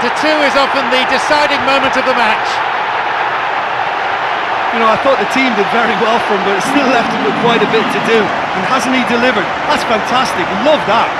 to two is often the deciding moment of the match. You know, I thought the team did very well for him, but it still left him with quite a bit to do. And hasn't he delivered? That's fantastic. Love that.